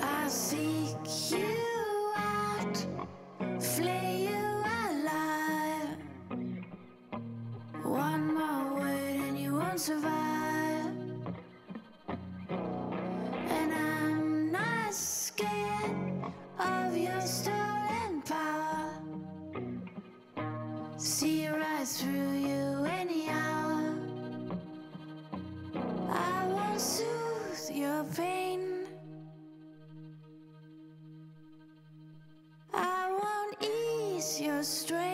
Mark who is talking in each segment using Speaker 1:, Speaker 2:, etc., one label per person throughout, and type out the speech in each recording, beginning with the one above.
Speaker 1: I seek you Right through you any hour. I won't soothe your pain. I won't ease your strain.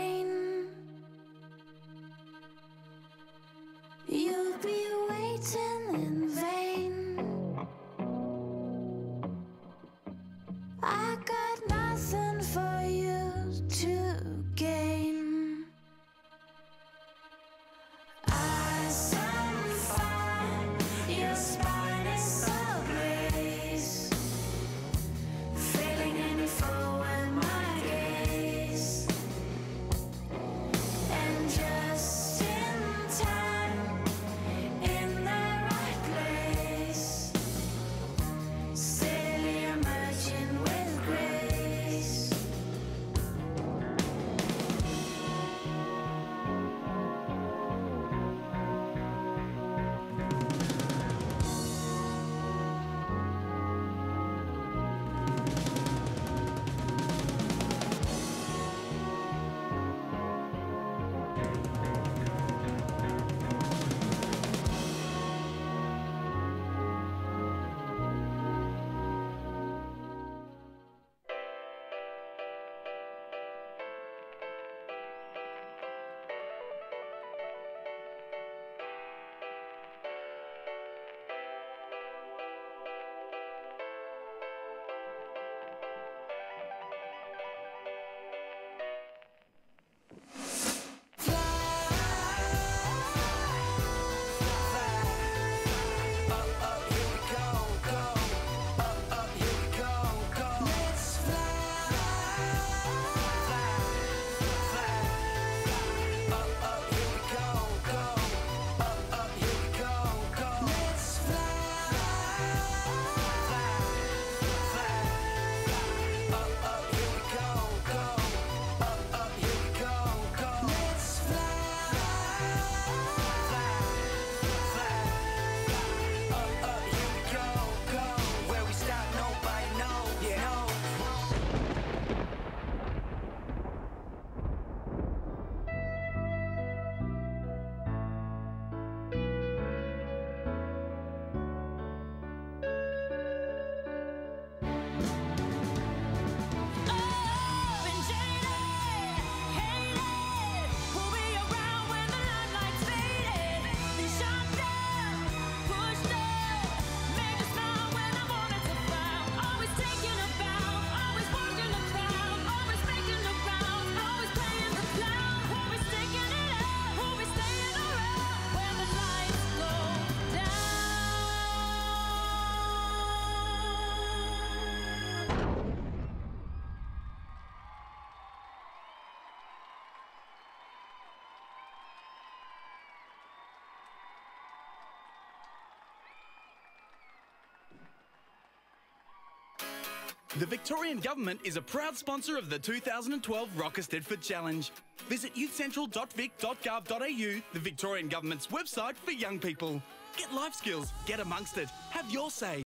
Speaker 1: The
Speaker 2: Victorian Government is a proud sponsor of the 2012 Rock Eisteddfod Challenge. Visit youthcentral.vic.gov.au, the Victorian Government's website for young people. Get life skills, get amongst it, have your say.